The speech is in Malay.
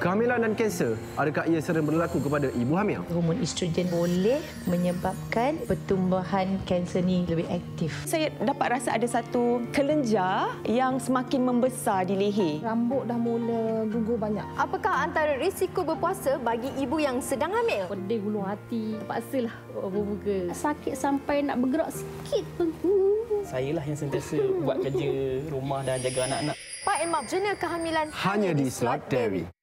kehamilan dan kanser, adakah ia sering berlaku kepada ibu hamil? Hormon estrogen boleh menyebabkan pertumbuhan kanser ni lebih aktif. Saya dapat rasa ada satu kelenjar yang semakin membesar di leher. Rambut dah mula gugur banyak. Apakah antara risiko berpuasa bagi ibu yang sedang hamil? Pedih gulung hati, terpaksalah berbuka. Sakit sampai nak bergerak sikit pun. Saya lah yang sentiasa buat kerja rumah dan jaga anak-anak. Pak Emma, jurnal kehamilan hanya di Slug Dairy.